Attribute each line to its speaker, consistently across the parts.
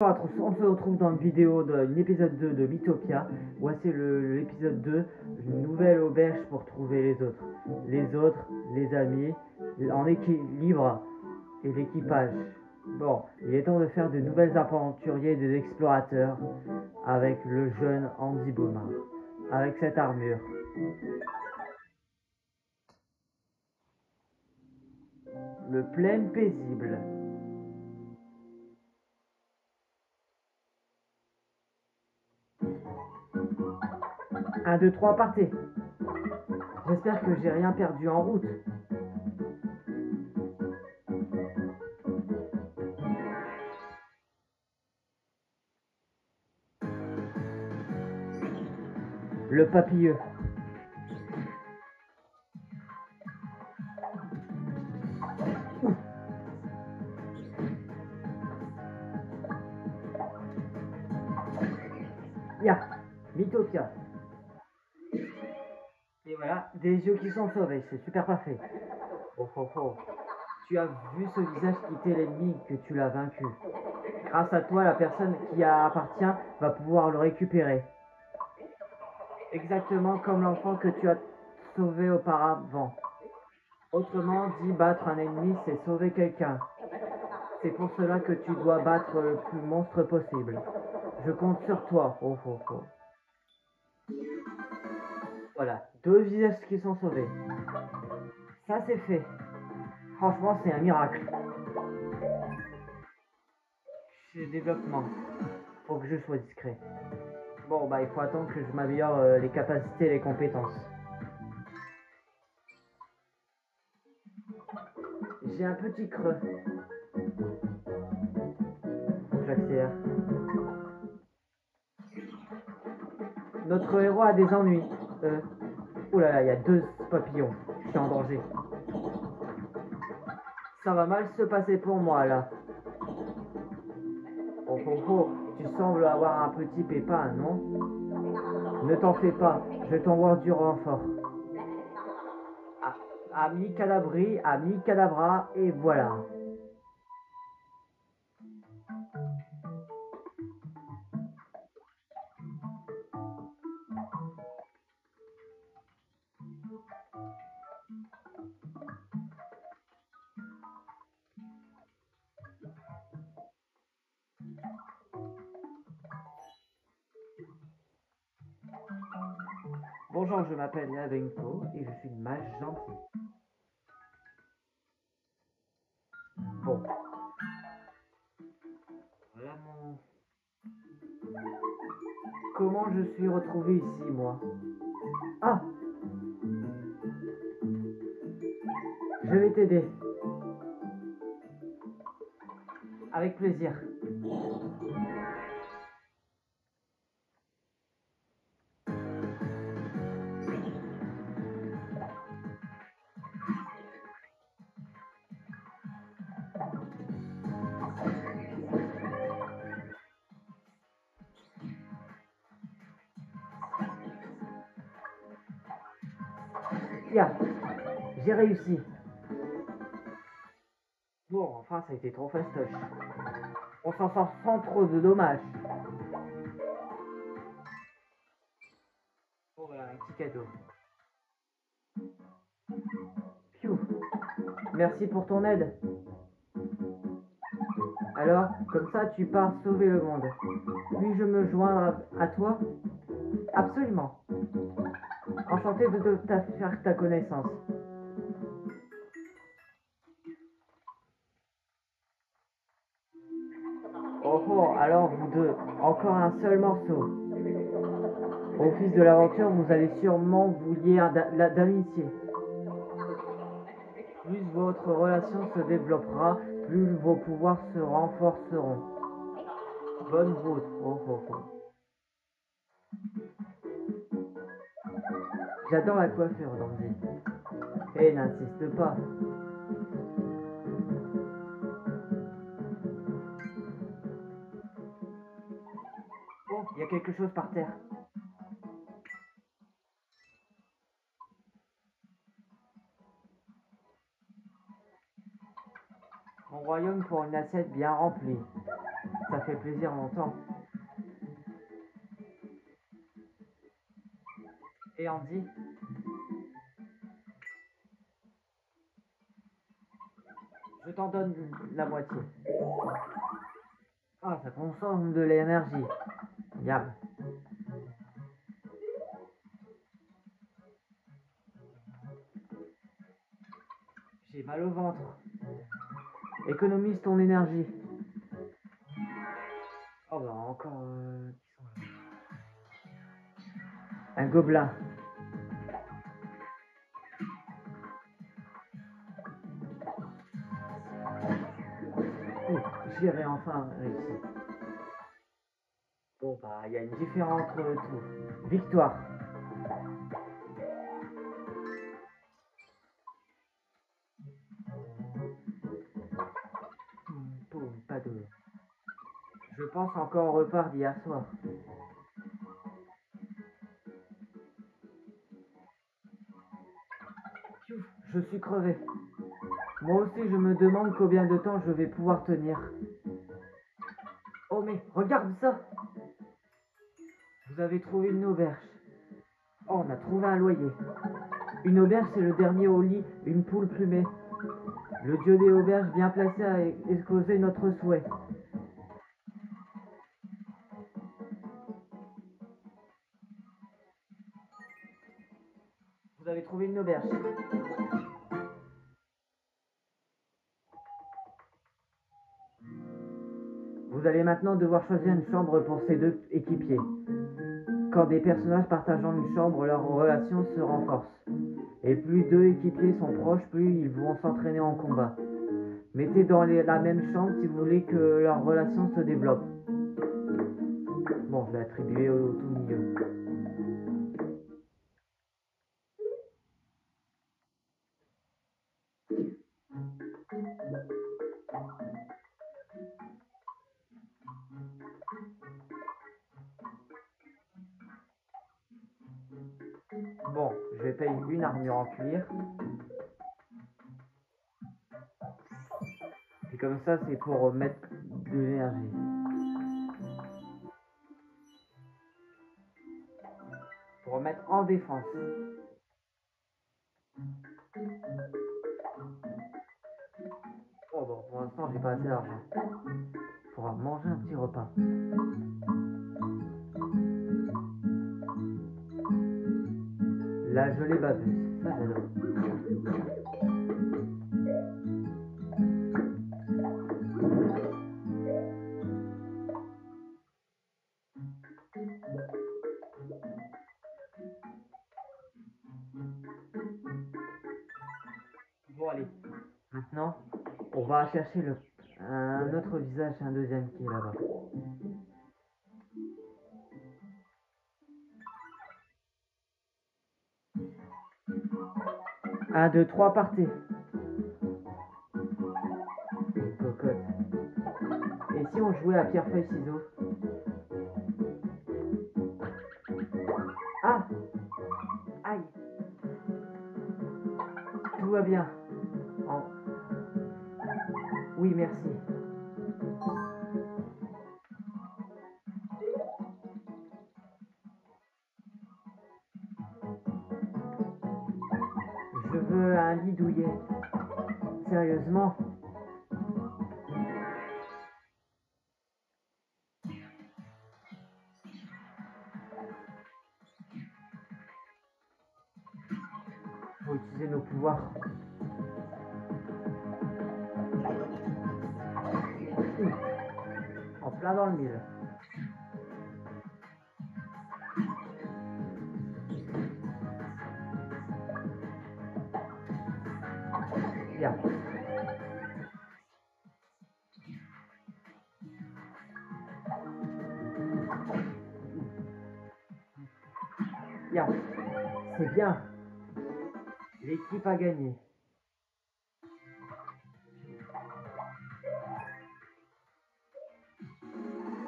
Speaker 1: On se retrouve dans une vidéo de l'épisode 2 de Mythopia. Voici l'épisode 2, une nouvelle auberge pour trouver les autres. Les autres, les amis, en équilibre et l'équipage. Bon, il est temps de faire de nouvelles aventuriers des explorateurs avec le jeune Andy Beaumar. Avec cette armure. Le plein paisible. 1, 2, 3, partez. J'espère que j'ai rien perdu en route. Le papilleux. Mythopia. Et voilà, des yeux qui sont sauvés, c'est super parfait. Oh oh oh. Tu as vu ce visage quitter l'ennemi que tu l'as vaincu. Grâce à toi, la personne qui appartient va pouvoir le récupérer. Exactement comme l'enfant que tu as sauvé auparavant. Autrement dit, battre un ennemi, c'est sauver quelqu'un. C'est pour cela que tu dois battre le plus monstre possible. Je compte sur toi. Oh oh oh. Voilà, deux visages qui sont sauvés. Ça c'est fait. Franchement, c'est un miracle. C'est développement. Faut que je sois discret. Bon, bah, il faut attendre que je m'améliore euh, les capacités et les compétences. J'ai un petit creux. J'accélère. Notre héros a des ennuis. Euh... Ouh là là, il y a deux papillons. Je suis en danger. Ça va mal se passer pour moi là. Oh oh oh, tu sembles avoir un petit pépin, non? Ne t'en fais pas, je t'envoie du renfort. Ah, ami Cadabri, ami Cadabra, et voilà. Bonjour, je m'appelle Yavenko et je suis une mage gentille. Bon. Voilà mon... Comment je suis retrouvé ici, moi? Ah Je vais t'aider. Avec plaisir. J'ai réussi. Bon, enfin, ça a été trop fastoche. On s'en sort sans trop de dommages. Oh, voilà, un petit cadeau. Piou. Merci pour ton aide. Alors, comme ça, tu pars sauver le monde. Puis-je me joindre à toi? Absolument. Enchanté de te faire ta connaissance. Oh oh, alors vous deux, encore un seul morceau. Au fils de l'aventure, vous allez sûrement vous lier d'amitié. Plus votre relation se développera, plus vos pouvoirs se renforceront. Bonne route. Oh oh oh. J'adore la coiffure d'Andy. Et n'insiste pas. Oh, il y a quelque chose par terre. Mon royaume pour une assiette bien remplie. ça fait plaisir à Et Andy Je t'en donne la moitié. Ah, ça consomme de l'énergie. Diable. J'ai mal au ventre. Économise ton énergie. Oh bah encore... euh, Un gobelin. Oh, j'y avais enfin réussi. Bon bah, il y a une différence entre tout. Victoire. Hmm, pas de... Je pense encore au repas d'hier soir. Je suis crevé. Moi aussi, je me demande combien de temps je vais pouvoir tenir. Oh mais, regarde ça Vous avez trouvé une auberge. Oh, on a trouvé un loyer. Une auberge, c'est le dernier au lit, une poule plumée. Le dieu des auberges bien placé à exposer notre souhait. Vous allez maintenant devoir choisir une chambre pour ces deux équipiers. Quand des personnages partageant une chambre, leur relation se renforce. Et plus deux équipiers sont proches, plus ils vont s'entraîner en combat. Mettez dans la même chambre si vous voulez que leur relation se développe. Bon, je vais attribuer au tout milieu. Bon, je vais payer une armure en cuir. Et comme ça, c'est pour mettre de l'énergie. Pour remettre en défense. Oh bon, pour l'instant, j'ai pas assez d'argent. Pour manger un petit repas. La gelée baveuse, ça j'adore. Bon allez, maintenant on va chercher le, un autre visage, un deuxième qui est là-bas. Un, deux, trois, partez. Cocotte. Et si on jouait à pierre, feuille, ciseaux? Ah Aïe Tout va bien. En- Oui, merci. Veux un lit douillet. Sérieusement Faut utiliser nos pouvoirs. En plein dans le mille. Bien. C'est bien. L'équipe a gagné.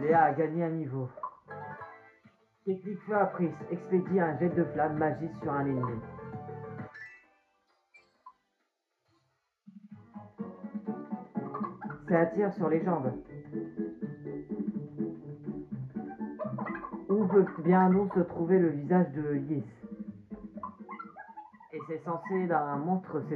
Speaker 1: Léa a gagné un niveau. Technique feu apprise. Expédie un jet de flamme magique sur un ennemi. Un tir sur les jambes. Où peut bien donc se trouver le visage de Lys Et c'est censé, dans un monstre, c'est